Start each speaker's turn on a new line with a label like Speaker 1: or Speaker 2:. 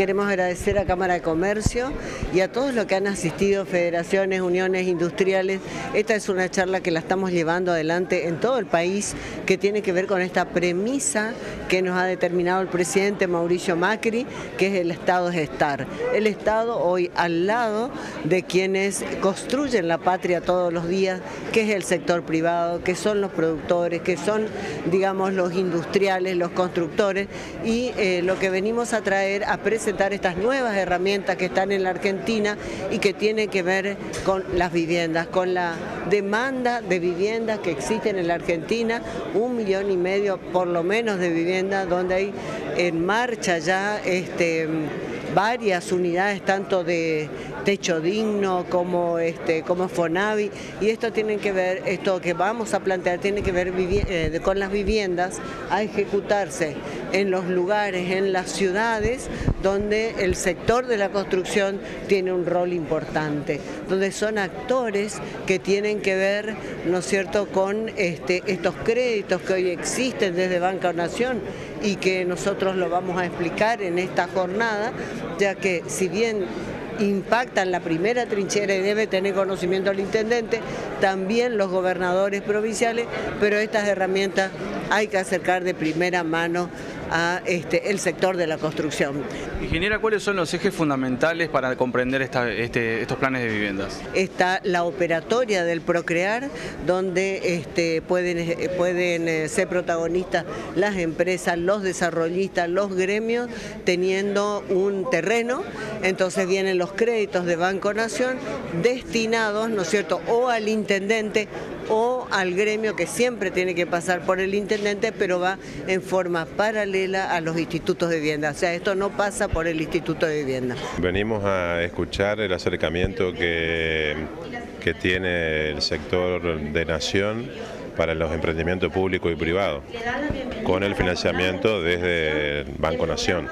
Speaker 1: queremos agradecer a Cámara de Comercio y a todos los que han asistido, federaciones, uniones industriales. Esta es una charla que la estamos llevando adelante en todo el país, que tiene que ver con esta premisa que nos ha determinado el presidente Mauricio Macri, que es el Estado es estar. El Estado hoy al lado de quienes construyen la patria todos los días, que es el sector privado, que son los productores, que son, digamos, los industriales, los constructores, y eh, lo que venimos a traer a presentar estas nuevas herramientas que están en la Argentina y que tienen que ver con las viviendas, con la demanda de viviendas que existen en la Argentina, un millón y medio por lo menos de viviendas donde hay en marcha ya este, varias unidades tanto de techo digno como este como Fonavi. Y esto tiene que ver esto que vamos a plantear tiene que ver eh, con las viviendas a ejecutarse en los lugares en las ciudades donde el sector de la construcción tiene un rol importante donde son actores que tienen que ver no es cierto con este, estos créditos que hoy existen desde Banca Nación y que nosotros lo vamos a explicar en esta jornada ya que si bien impactan la primera trinchera y debe tener conocimiento el intendente, también los gobernadores provinciales, pero estas herramientas hay que acercar de primera mano a este, el sector de la construcción.
Speaker 2: Ingeniera, ¿cuáles son los ejes fundamentales para comprender este, estos planes de viviendas?
Speaker 1: Está la operatoria del Procrear, donde este, pueden, pueden eh, ser protagonistas las empresas, los desarrollistas, los gremios, teniendo un terreno, entonces vienen los créditos de Banco Nación destinados, ¿no es cierto?, o al intendente o al gremio que siempre tiene que pasar por el intendente, pero va en forma paralela a los institutos de vivienda. O sea, esto no pasa por el Instituto de Vivienda.
Speaker 3: Venimos a escuchar el acercamiento que, que tiene el sector de Nación para los emprendimientos públicos y privados, con el financiamiento desde Banco Nación.